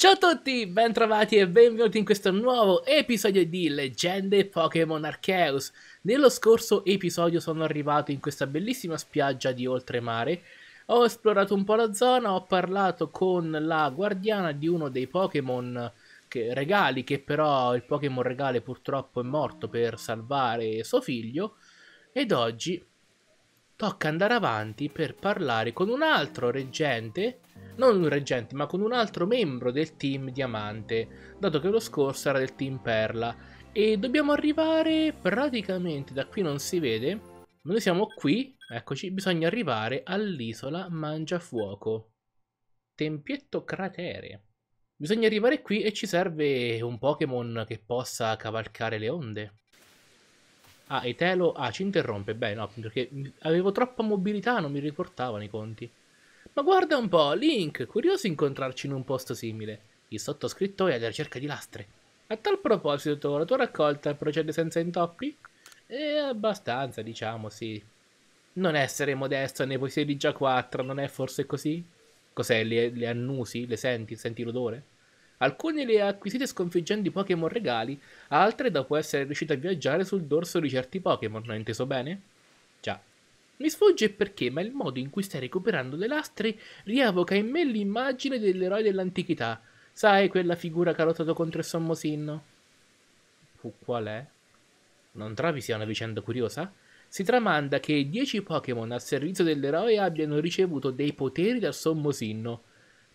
Ciao a tutti, bentrovati e benvenuti in questo nuovo episodio di Leggende Pokémon Arceus. Nello scorso episodio sono arrivato in questa bellissima spiaggia di oltremare, ho esplorato un po' la zona, ho parlato con la guardiana di uno dei Pokémon regali, che però il Pokémon regale purtroppo è morto per salvare suo figlio, ed oggi tocca andare avanti per parlare con un altro reggente non un reggente, ma con un altro membro del team Diamante, dato che lo scorso era del team Perla. E dobbiamo arrivare praticamente, da qui non si vede, noi siamo qui, eccoci, bisogna arrivare all'isola Mangiafuoco. Tempietto cratere. Bisogna arrivare qui e ci serve un Pokémon che possa cavalcare le onde. Ah, Etelo... Ah, ci interrompe. Beh, no, perché avevo troppa mobilità, non mi riportavano i conti. Ma guarda un po', Link, curioso incontrarci in un posto simile. Il sottoscritto è alla ricerca di lastre. A tal proposito, la tua raccolta procede senza intoppi? Eh, abbastanza, diciamo, sì. Non essere modesto ne possiedi già quattro, non è forse così? Cos'è, le, le annusi? Le senti? Senti l'odore? Alcune le ha acquisite sconfiggendo i Pokémon regali, altre dopo essere riuscite a viaggiare sul dorso di certi Pokémon, hai inteso bene? Già. Mi sfugge perché, ma il modo in cui stai recuperando le lastre rievoca in me l'immagine dell'eroe dell'antichità. Sai, quella figura lottato contro il sommo sinno? Qual è? Non trovi sia una vicenda curiosa? Si tramanda che 10 Pokémon al servizio dell'eroe abbiano ricevuto dei poteri dal sommo sinno.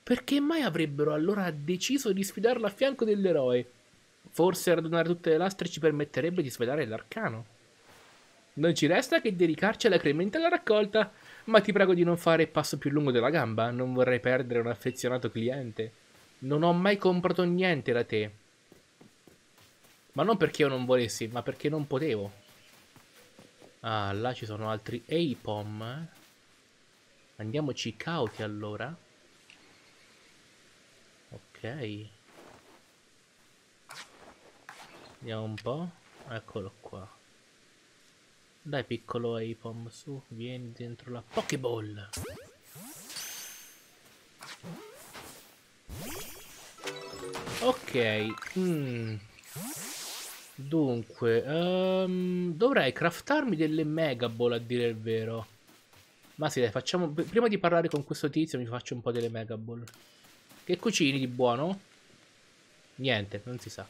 Perché mai avrebbero allora deciso di sfidarlo a fianco dell'eroe? Forse radunare tutte le lastre ci permetterebbe di sfidare l'arcano. Non ci resta che dedicarci alacremente alla raccolta, ma ti prego di non fare passo più lungo della gamba, non vorrei perdere un affezionato cliente. Non ho mai comprato niente da te. Ma non perché io non volessi, ma perché non potevo. Ah, là ci sono altri Apom. Andiamoci cauti allora. Ok. Vediamo un po'. Eccolo qua. Dai piccolo Apom, su, vieni dentro la Pokéball. Ok, mm. Dunque, um, dovrei craftarmi delle Mega Ball a dire il vero. Ma sì, dai, facciamo... Prima di parlare con questo tizio mi faccio un po' delle Mega Ball. Che cucini di buono? Niente, non si sa.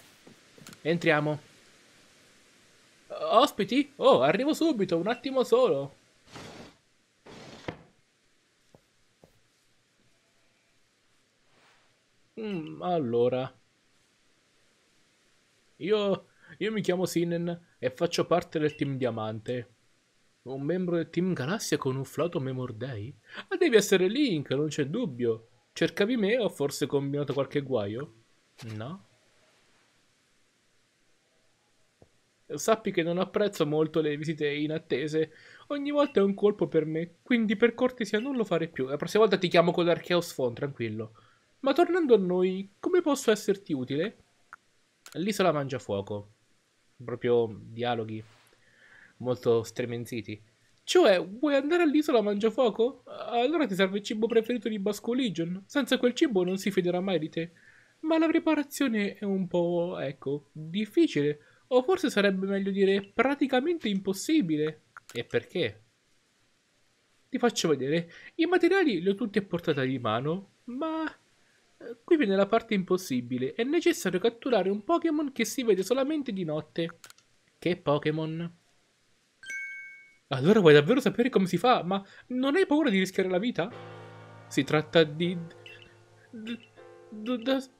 Entriamo. Ospiti? Oh, arrivo subito, un attimo solo. Mm, allora. Io, io mi chiamo Sinen e faccio parte del Team Diamante. Un membro del Team Galassia con un flauto Memordei? Ah, devi essere Link, non c'è dubbio. Cercavi me o forse combinato qualche guaio? No? Sappi che non apprezzo molto le visite inattese. Ogni volta è un colpo per me, quindi per cortesia non lo fare più. La prossima volta ti chiamo con l'Archeos Phone, tranquillo. Ma tornando a noi, come posso esserti utile? L'isola mangia fuoco. Proprio dialoghi molto stremenziti. Cioè, vuoi andare all'isola mangiafuoco? Allora ti serve il cibo preferito di Basco Legion. Senza quel cibo non si fiderà mai di te. Ma la preparazione è un po', ecco, difficile. O forse sarebbe meglio dire praticamente impossibile. E perché? Ti faccio vedere. I materiali li ho tutti a portata di mano, ma... Eh, qui viene la parte impossibile. È necessario catturare un Pokémon che si vede solamente di notte. Che Pokémon? Allora vuoi davvero sapere come si fa? Ma non hai paura di rischiare la vita? Si tratta di...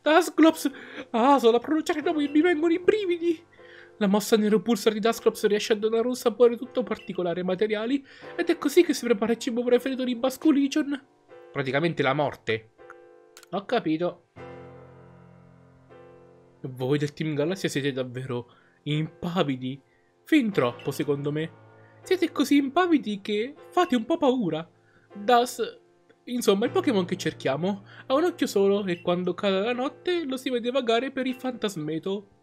Dasglops! Ah, solo a pronunciare il nome mi vengono i brividi! La mossa Neuropulsar di Dusclops riesce a donare un sapore tutto particolare ai materiali ed è così che si prepara il cibo preferito di Basco Legion. Praticamente la morte. Ho capito. Voi del Team Galassia siete davvero impavidi. Fin troppo, secondo me. Siete così impavidi che fate un po' paura. Das... Insomma, il Pokémon che cerchiamo ha un occhio solo e quando cade la notte lo si vede vagare per il fantasmeto.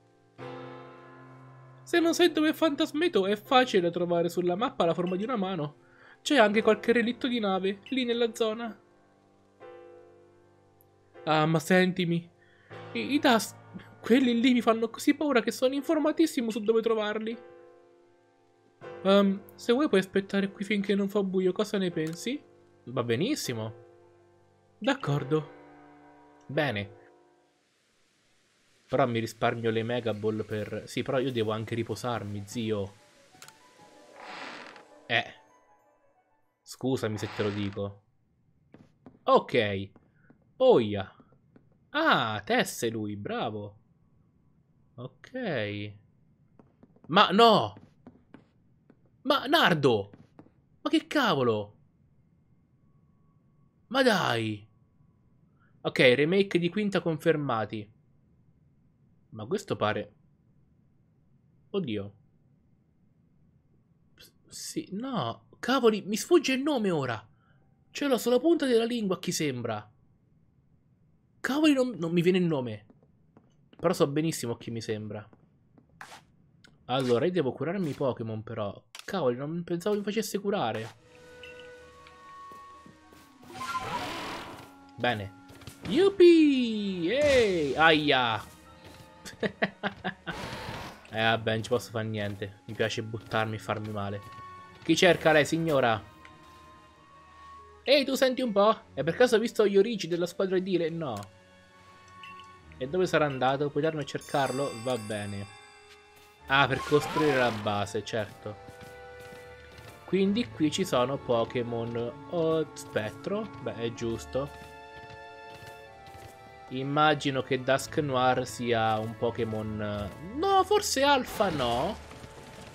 Se non sai dove è Fantasmeto è facile trovare sulla mappa la forma di una mano. C'è anche qualche relitto di nave, lì nella zona. Ah, ma sentimi. I, i Dust... Quelli lì mi fanno così paura che sono informatissimo su dove trovarli. Um, se vuoi puoi aspettare qui finché non fa buio, cosa ne pensi? Va benissimo. D'accordo. Bene. Però mi risparmio le Mega Ball per... Sì, però io devo anche riposarmi, zio. Eh. Scusami se te lo dico. Ok. Oia. Ah, Tesse lui, bravo. Ok. Ma no! Ma Nardo! Ma che cavolo? Ma dai! Ok, remake di quinta confermati. Ma questo pare... Oddio. Sì, no. Cavoli, mi sfugge il nome ora. Ce l'ho sulla punta della lingua, chi sembra. Cavoli, non, non mi viene il nome. Però so benissimo chi mi sembra. Allora, io devo curarmi i Pokémon però. Cavoli, non pensavo mi facesse curare. Bene. Yuppie! Ehi! Aia! eh vabbè, non ci posso fare niente. Mi piace buttarmi e farmi male. Chi cerca lei, signora? Ehi, tu senti un po'? E per caso hai visto gli origi della squadra di Dile? No. E dove sarà andato? Puoi darmi a cercarlo? Va bene. Ah, per costruire la base, certo. Quindi qui ci sono Pokémon. Oh, spettro? Beh, è giusto. Immagino che Dusk Noir sia un Pokémon... No, forse Alpha no.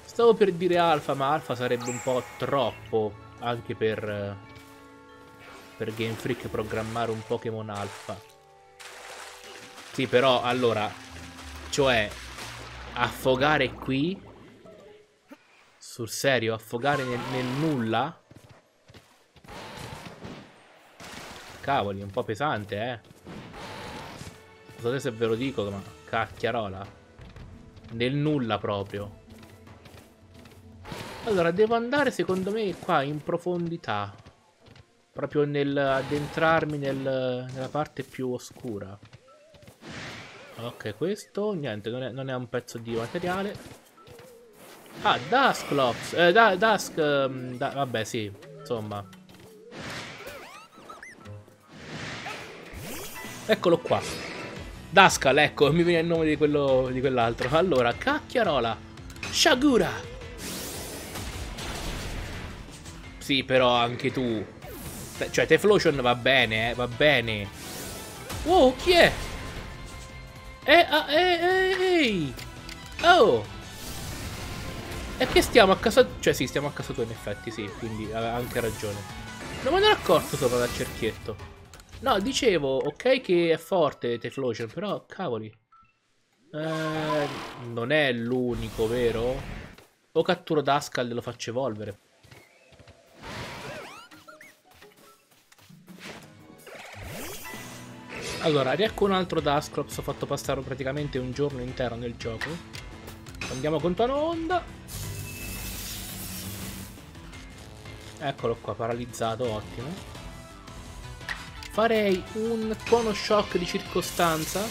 Stavo per dire Alpha, ma Alpha sarebbe un po' troppo. Anche per... Per Game Freak programmare un Pokémon Alpha. Sì, però, allora... Cioè, affogare qui... Sul serio, affogare nel, nel nulla? Cavoli, è un po' pesante, eh. So se ve lo dico, ma cacchiarola. Nel nulla proprio. Allora, devo andare secondo me qua in profondità. Proprio nel addentrarmi nel, nella parte più oscura. Ok, questo, niente, non è, non è un pezzo di materiale. Ah, Dusklops. Eh, da, Dusk... Um, da, vabbè, sì, insomma. Eccolo qua. Duskal, ecco, mi viene il nome di quello di quell'altro. Allora, cacchiarola. Shagura. Sì, però anche tu. Cioè, Teflotion va bene, eh, va bene. Wow, chi è? Eh, ah, eh, ehi! Oh! E che stiamo a casa... Cioè sì, stiamo a casa tua in effetti, sì, quindi ha anche ragione. Non me ne ero accorto sopra dal cerchietto. No, dicevo, ok che è forte Teflosion, però, cavoli. Eh, non è l'unico, vero? O catturo Duskull e lo faccio evolvere. Allora, riecco un altro Dusclops, ho fatto passare praticamente un giorno intero nel gioco. Andiamo con Tono Onda. Eccolo qua, paralizzato, ottimo. Farei un tono shock di circostanza.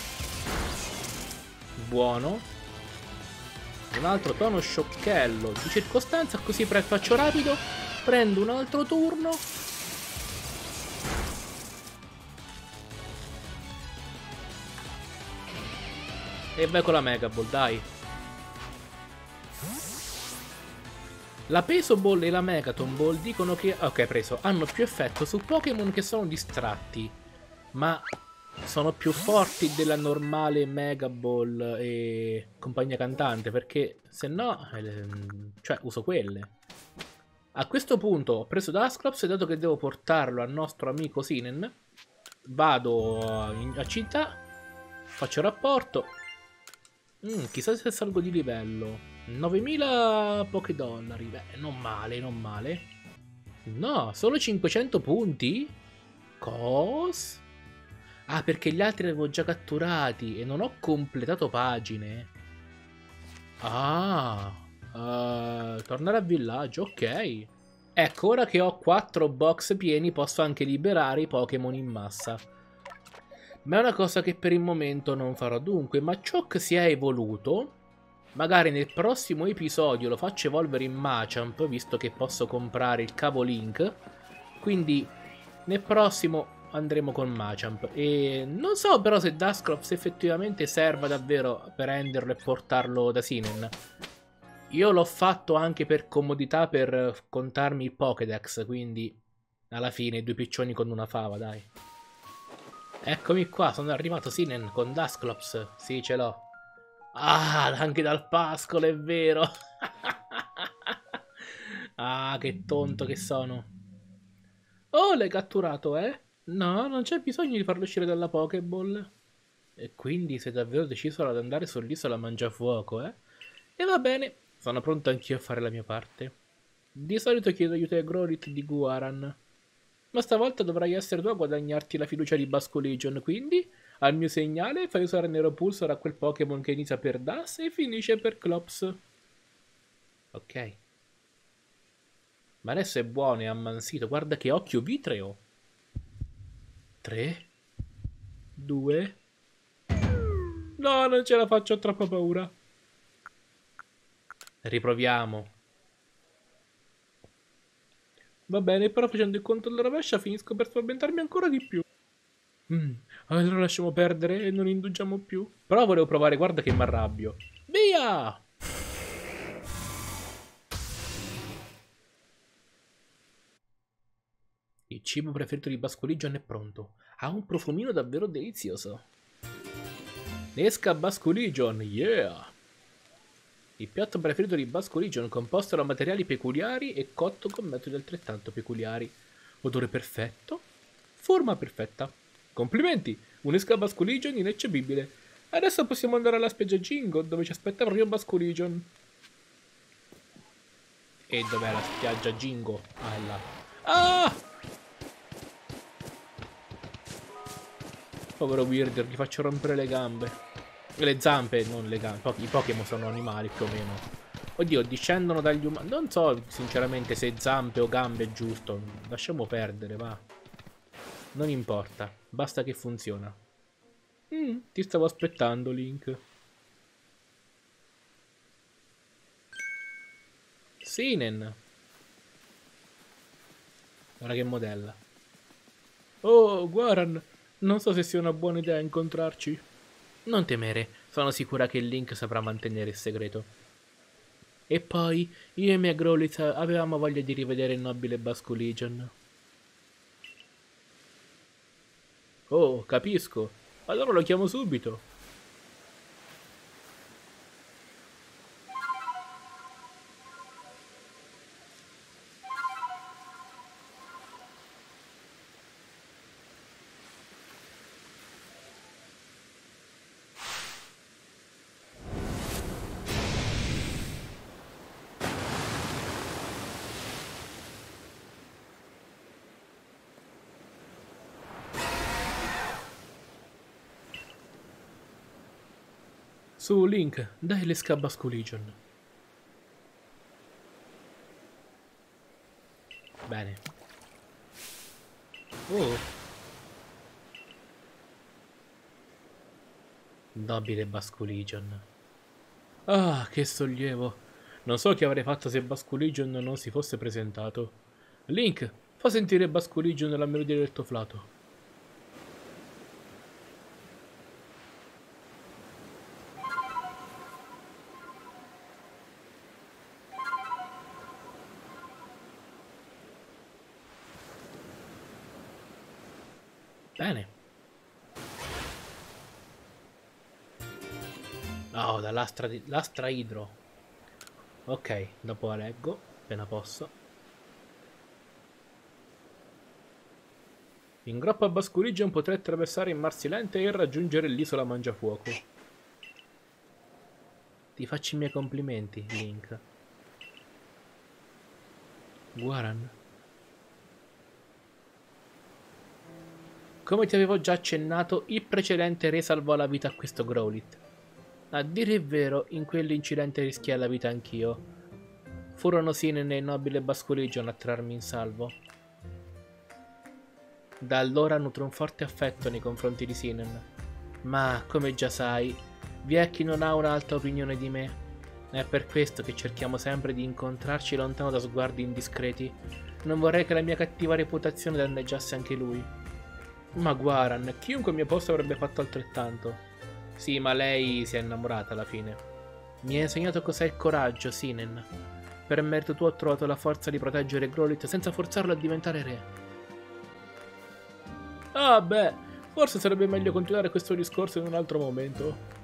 Buono. Un altro tono sciocchello di circostanza, così faccio rapido. Prendo un altro turno E vai con la Mega Ball, dai. La Peso Ball e la Megaton Ball dicono che... Ok, preso. Hanno più effetto su Pokémon che sono distratti. Ma sono più forti della normale Mega Ball e compagnia cantante. Perché se no... Eh, cioè, uso quelle. A questo punto ho preso Dusclops e dato che devo portarlo al nostro amico Sinen, vado a città, faccio rapporto Mm, chissà se salgo di livello. 9000 pochi dollari. Beh, non male, non male. No, solo 500 punti? Cos? Ah, perché gli altri li avevo già catturati e non ho completato pagine. Ah, uh, tornare a villaggio, ok. Ecco, ora che ho 4 box pieni posso anche liberare i Pokémon in massa. Ma è una cosa che per il momento non farò. Dunque, Machoke si è evoluto. Magari nel prossimo episodio lo faccio evolvere in Machamp, visto che posso comprare il cavo Link. Quindi nel prossimo andremo con Machamp. E non so però se Dusclops effettivamente serva davvero per renderlo e portarlo da Sinen. Io l'ho fatto anche per comodità per contarmi il Pokédex, quindi alla fine due piccioni con una fava, dai. Eccomi qua, sono arrivato Sinen con Dusclops. Sì, ce l'ho. Ah, anche dal pascolo, è vero. ah, che tonto che sono. Oh, l'hai catturato, eh? No, non c'è bisogno di farlo uscire dalla Pokéball. E quindi sei davvero deciso ad andare sull'isola Mangiafuoco, eh? E va bene, sono pronto anch'io a fare la mia parte. Di solito chiedo aiuto ai Grorit di Guaran. Ma stavolta dovrai essere tu a guadagnarti la fiducia di Basco Legion, quindi al mio segnale fai usare Nero Pulsar a quel Pokémon che inizia per Das e finisce per Clops. Ok. Ma adesso è buono, è ammansito. Guarda che occhio vitreo. 3 2 No, non ce la faccio, ho troppa paura. Riproviamo. Va bene, però facendo il conto alla rovescia finisco per spaventarmi ancora di più. Mm, allora lasciamo perdere e non indugiamo più. Però volevo provare, guarda che mi arrabbio. Via! Il cibo preferito di Bascoligion è pronto. Ha un profumino davvero delizioso. Nesca Bascoligion, yeah! Il piatto preferito di Bascoligion, composto da materiali peculiari e cotto con metodi altrettanto peculiari. Odore perfetto, forma perfetta. Complimenti! Un'esca Bascoligion ineccepibile. Adesso possiamo andare alla spiaggia Jingo, dove ci aspetta proprio Bascoligion. E dov'è la spiaggia Jingo? Ah, è là. Ah! Povero Weirder, gli faccio rompere le gambe. Le zampe, non le gambe. I Pokémon sono animali più o meno. Oddio, discendono dagli umani. Non so sinceramente se zampe o gambe è giusto. Lasciamo perdere, va. Non importa, basta che funziona. Mm, ti stavo aspettando, Link. Sinen. Guarda che modella. Oh, Guaran, non so se sia una buona idea incontrarci. Non temere, sono sicura che Link saprà mantenere il segreto. E poi, io e mia Growlithe avevamo voglia di rivedere il nobile Basco Legion. Oh, capisco. Allora lo chiamo subito. Su, Link, dai le Scabasco Legion. Bene. Oh. Nobile Basco Legion. Ah, che sollievo. Non so che avrei fatto se Basco Legion non si fosse presentato. Link, fa sentire Basco Legion la melodia del tuo flato. Oh, dall'astra di... l'astra idro. Ok, dopo la leggo, appena posso. In groppa Bascurigion potrei attraversare in Marsilente e raggiungere l'isola Mangiafuoco. Ti faccio i miei complimenti, Link. Guaran. Come ti avevo già accennato, il precedente re salvò la vita a questo Growlit. A dire il vero, in quell'incidente rischiai la vita anch'io. Furono Sinen e il nobile Basculigion a trarmi in salvo. Da allora nutro un forte affetto nei confronti di Sinen. Ma, come già sai, vi è chi non ha un'alta opinione di me. È per questo che cerchiamo sempre di incontrarci lontano da sguardi indiscreti. Non vorrei che la mia cattiva reputazione danneggiasse anche lui. Ma Guaran, chiunque al mio posto avrebbe fatto altrettanto. Sì, ma lei si è innamorata alla fine. Mi ha insegnato cos'è il coraggio, Sinen. Per merito tuo ho trovato la forza di proteggere Grolit senza forzarlo a diventare re. Ah beh, forse sarebbe meglio continuare questo discorso in un altro momento.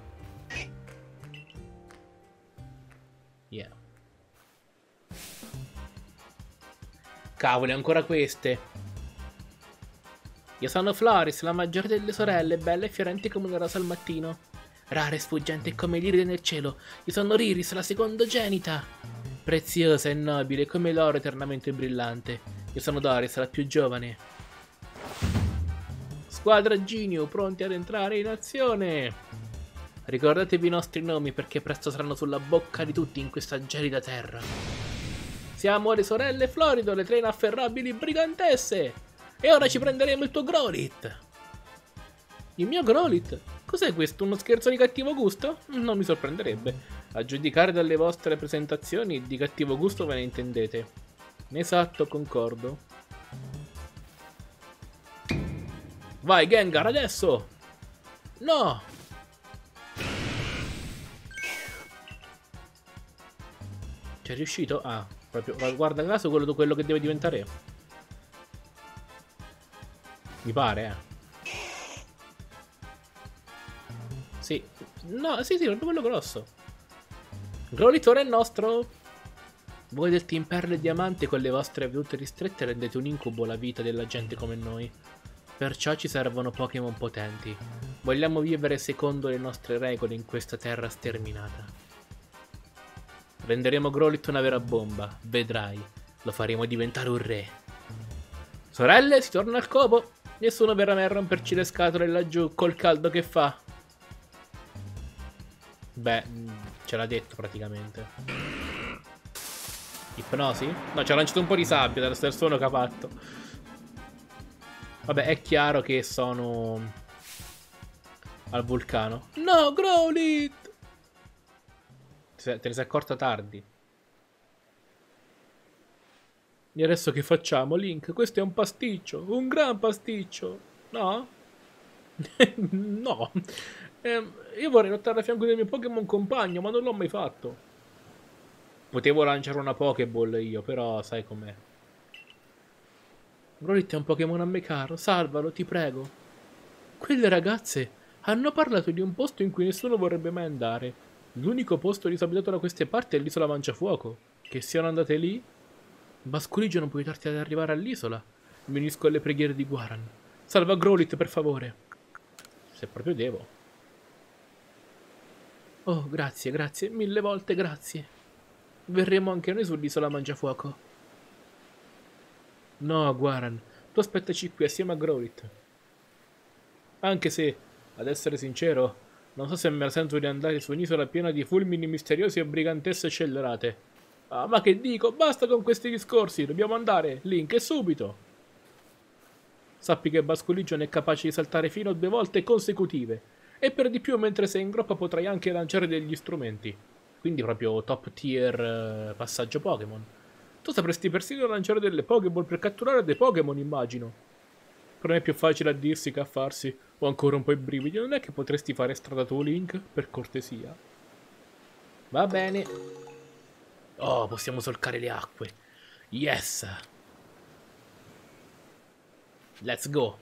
Yeah. Cavoli, ancora queste. Io sono Floris, la maggiore delle sorelle, bella e fiorente come una rosa al mattino. Rara e sfuggente come l'iride nel cielo. Io sono Riris, la secondogenita preziosa e nobile come l'oro eternamente brillante. Io sono Doris, la più giovane. Squadra Genio, pronti ad entrare in azione! Ricordatevi i nostri nomi perché presto saranno sulla bocca di tutti in questa gelida terra. Siamo le sorelle Florido, le tre inafferrabili brigantesse! E ora ci prenderemo il tuo Grolit! Il mio Grolit? Cos'è questo? Uno scherzo di cattivo gusto? Non mi sorprenderebbe. A giudicare dalle vostre presentazioni, di cattivo gusto ve ne intendete. Esatto, concordo. Vai, Gengar, adesso! No! C'è riuscito? Ah, proprio, guarda caso quello, quello che deve diventare. Mi pare, eh. Sì. No, sì, sì, proprio quello grosso. Grolitore è nostro! Voi del team Perle e Diamante con le vostre avvenute ristrette rendete un incubo la vita della gente come noi. Perciò ci servono Pokémon potenti. Vogliamo vivere secondo le nostre regole in questa terra sterminata. Renderemo Grolit una vera bomba, vedrai. Lo faremo diventare un re. Sorelle, si torna al copo. Nessuno verrà mai a romperci le scatole laggiù col caldo che fa. Beh, Ce l'ha detto praticamente. Ipnosi? No, ci ha lanciato un po' di sabbia dal suono che ha fatto. Vabbè, è chiaro che sono al vulcano. No, Growlit! Te ne sei accorta tardi. E adesso che facciamo, Link? Questo è un pasticcio, un gran pasticcio, no? no. Eh, io vorrei lottare a fianco del mio Pokémon compagno, ma non l'ho mai fatto. Potevo lanciare una Pokéball io, però sai com'è. Grolit è un Pokémon a me caro, salvalo, ti prego. Quelle ragazze hanno parlato di un posto in cui nessuno vorrebbe mai andare. L'unico posto disabitato da queste parti è l'isola Mangiafuoco. Che siano andate lì? Basculigio non può aiutarti ad arrivare all'isola. Mi unisco alle preghiere di Guaran. Salva Grolit, per favore. Se proprio devo. Oh, grazie, grazie, mille volte grazie. Verremo anche noi sull'isola Mangiafuoco. No, Guaran, tu aspettaci qui assieme a Growlit. Anche se, ad essere sincero, non so se me la sento di andare su un'isola piena di fulmini misteriosi e brigantesse scellerate. Ah, ma che dico, basta con questi discorsi, dobbiamo andare, Link, e subito. Sappi che Basculigion è capace di saltare fino a due volte consecutive e per di più, mentre sei in groppa, potrai anche lanciare degli strumenti. Quindi proprio top tier eh, passaggio Pokémon. Tu sapresti persino lanciare delle Pokéball per catturare dei Pokémon, immagino. Per me è più facile a dirsi che a farsi. Ho ancora un po' i brividi. Non è che potresti fare strada tu, Link? Per cortesia. Va bene. Oh, possiamo solcare le acque. Yes! Let's go.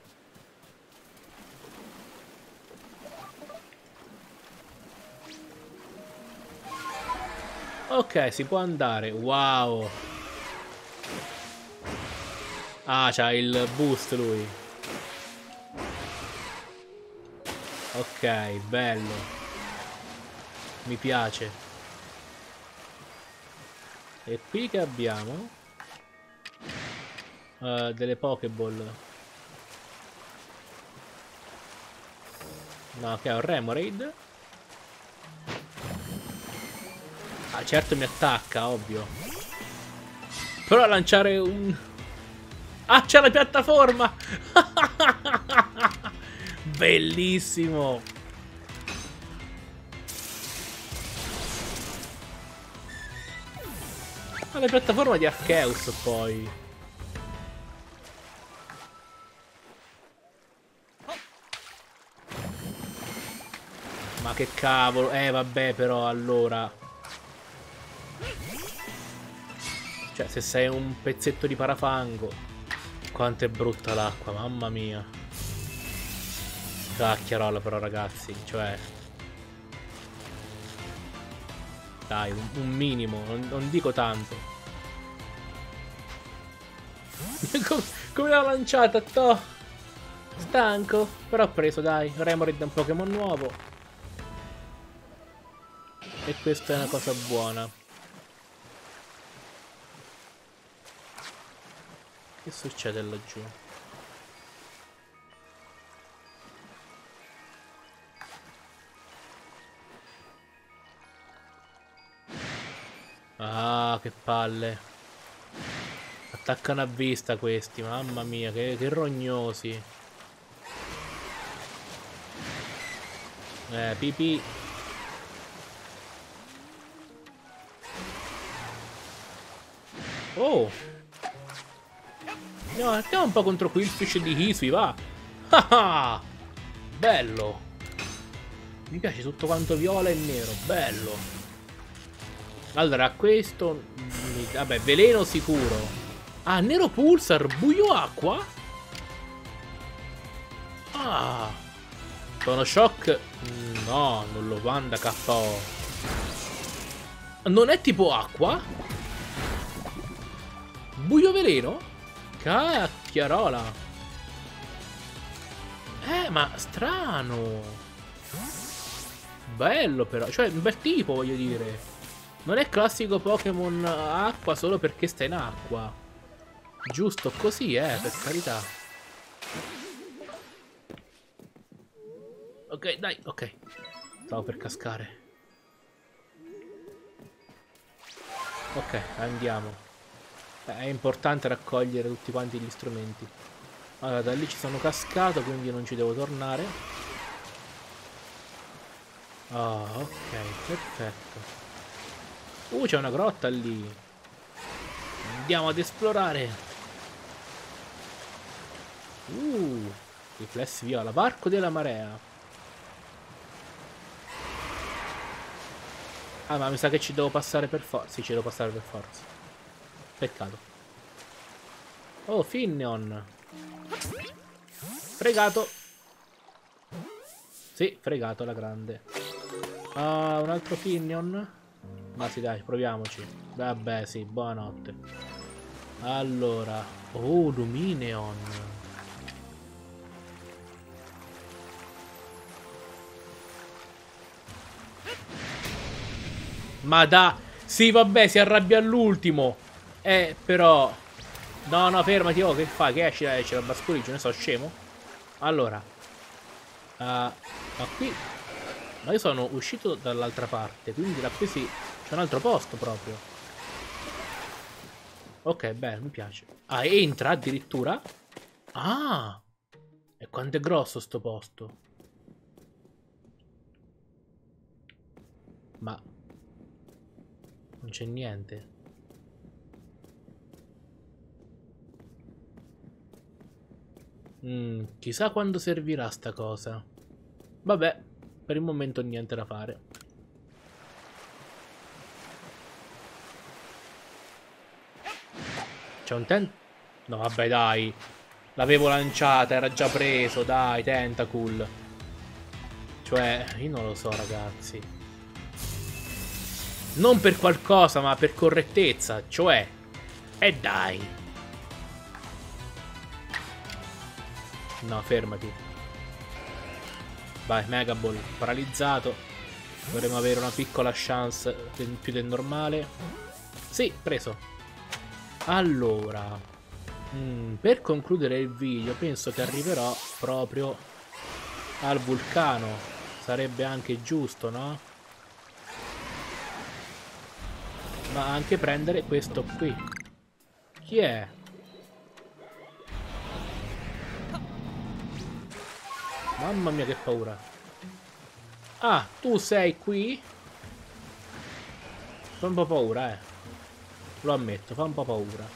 Ok, si può andare. Wow. Ah, c'ha il boost lui. Ok, bello. Mi piace. E qui che abbiamo? Uh, delle Pokéball. No, che è un Remoraid. Ah, certo mi attacca, ovvio. Però lanciare un... Ah, c'è la piattaforma! Bellissimo! Ma la piattaforma di Arceus poi. Ma che cavolo. Eh vabbè però allora. Cioè se sei un pezzetto di parafango. Quanto è brutta l'acqua, mamma mia. Cacchiarola però ragazzi. Cioè. Dai, un, un minimo, non, non, dico tanto. come, come l'ha lanciata, to? Stanco, però ho preso, dai. Remorid è un Pokémon nuovo. E questa è una cosa buona. Che succede laggiù? Che palle. Attaccano a vista questi, mamma mia, che, che rognosi. Eh, pipì. Oh! No, andiamo un po' contro Quillfish di Hisui, va! Ah Bello! Mi piace tutto quanto viola e nero, bello! Allora, questo... Vabbè, veleno sicuro. Ah, nero pulsar, buio acqua? Ah! Sono shock? No, non lo manda KO. Non è tipo acqua? Buio veleno? Cacchiarola. Eh, ma strano. Bello però, cioè un bel tipo voglio dire. Non è classico Pokémon acqua solo perché sta in acqua. Giusto così, eh, per carità. Ok, dai, ok. Stavo per cascare. Ok, andiamo. È importante raccogliere tutti quanti gli strumenti. Allora, da lì ci sono cascato, quindi non ci devo tornare. Ah, oh, ok, perfetto. Uh, c'è una grotta lì. Andiamo ad esplorare. Uh, riflessi viola. Varco della marea. Ah, ma mi sa che ci devo passare per forza. Sì, ci devo passare per forza. Peccato. Oh, Finneon. Fregato. Sì, fregato la grande. Ah, un altro Finneon? Sì, dai, proviamoci. Vabbè, sì, buonanotte. Allora. Oh, Lumineon. Ma da... Sì, vabbè, si arrabbia all'ultimo. Eh, però... No, no, fermati, oh, che fai? Che esci da esci da bascuriggio? Ne so, scemo? Allora. Uh, ma qui... Ma io sono uscito dall'altra parte, quindi qui sì. C'è un altro posto proprio. Ok, bene, mi piace. Ah, entra addirittura? Ah! E quanto è grosso sto posto? Ma... Non c'è niente. Mm, chissà quando servirà sta cosa. Vabbè, per il momento niente da fare. C'è un tent... No, vabbè, dai. L'avevo lanciata, era già preso, dai, Tentacool. Cioè, io non lo so, ragazzi. Non per qualcosa, ma per correttezza. Cioè, e eh dai. No, fermati. Vai, Mega Ball, paralizzato. Dovremmo avere una piccola chance più del normale. Sì, preso. Allora, mm, per concludere il video penso che arriverò proprio al vulcano. Sarebbe anche giusto, no? Ma anche prendere questo qui. Chi è? Mamma mia che paura. Ah, tu sei qui? Sono un po' paura, eh. Lo ammetto, fa un po' paura.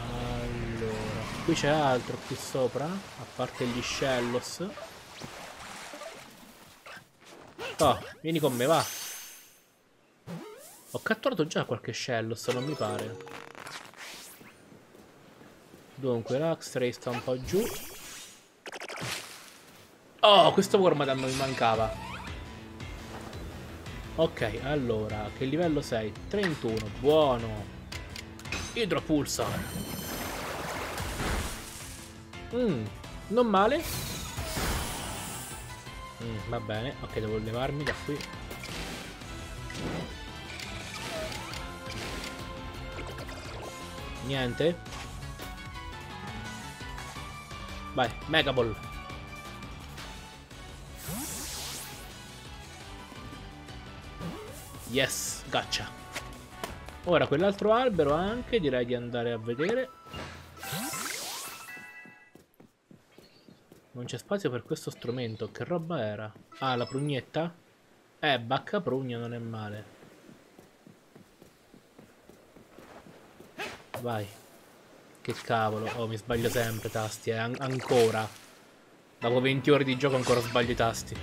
Allora, qui c'è altro qui sopra, a parte gli shellos. Oh, vieni con me, va. Ho catturato già qualche shellos, non mi pare. Dunque, l'Axtray sta un po' giù. Oh, questo Wormadam mi mancava. Ok, allora, che livello sei? 31, buono. Idropulsar. Mmm, non male. Mm, va bene, ok, devo levarmi da qui. Niente. Vai, Mega Yes, gotcha. Ora quell'altro albero anche direi di andare a vedere. Non c'è spazio per questo strumento. Che roba era? Ah, la prugnetta? Eh, bacca prugna non è male. Vai. Che cavolo. Oh, mi sbaglio sempre tasti, eh. An ancora. Dopo 20 ore di gioco ancora sbaglio i tasti.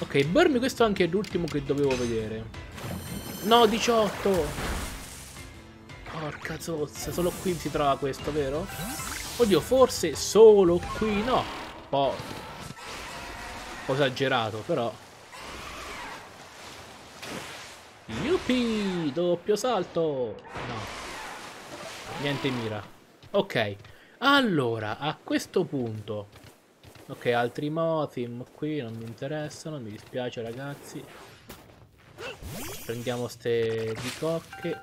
Ok, Burmy questo anche è l'ultimo che dovevo vedere. No, 18! Porca zozza, solo qui si trova questo, vero? Oddio, forse solo qui, no. Un po'... Un esagerato, però... Yuppie! Doppio salto! No. Niente mira. Ok. Allora, a questo punto... Ok, altri Mothim qui non mi interessano, mi dispiace ragazzi. Prendiamo ste bicocche.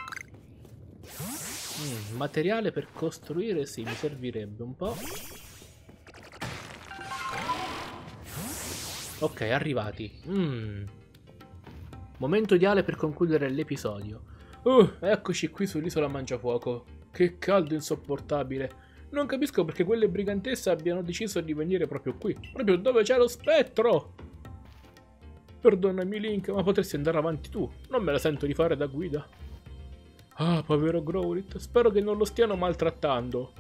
Mm, materiale per costruire, sì, mi servirebbe un po'. Ok, arrivati. Mm. Momento ideale per concludere l'episodio. Uh, eccoci qui sull'isola Mangiafuoco. Che caldo insopportabile. Non capisco perché quelle brigantesse abbiano deciso di venire proprio qui. Proprio dove c'è lo spettro. Perdonami Link, ma potresti andare avanti tu. Non me la sento di fare da guida. Ah, povero Growlit. Spero che non lo stiano maltrattando.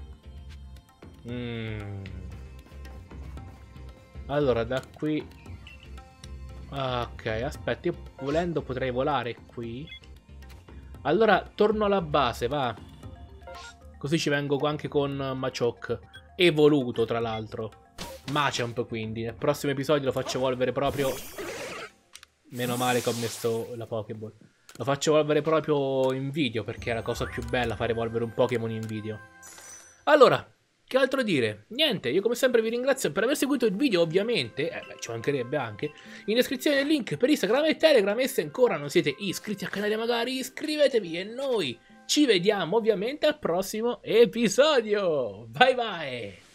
Mm. Allora, da qui Ah, ok, aspetta, io volendo potrei volare qui. Allora, torno alla base, va. Così ci vengo anche con Machoke. Evoluto, tra l'altro. Machamp, quindi. Nel prossimo episodio lo faccio evolvere proprio... Meno male che ho messo la Pokéball. Lo faccio evolvere proprio in video, perché è la cosa più bella fare evolvere un Pokémon in video. Allora, che altro dire? Niente, io come sempre vi ringrazio per aver seguito il video, ovviamente, eh beh, ci mancherebbe anche, in descrizione il link per Instagram e Telegram e se ancora non siete iscritti al canale magari iscrivetevi e noi ci vediamo ovviamente al prossimo episodio. Bye bye!